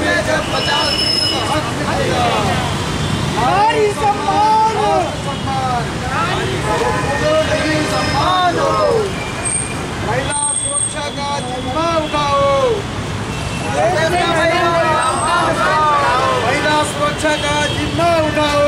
में जब पचास नारी सम्मान नारी सम्मान हो महिला सुरक्षा का जिम्मा उठाओ महिला सुरक्षा का जिम्मा उठाओ।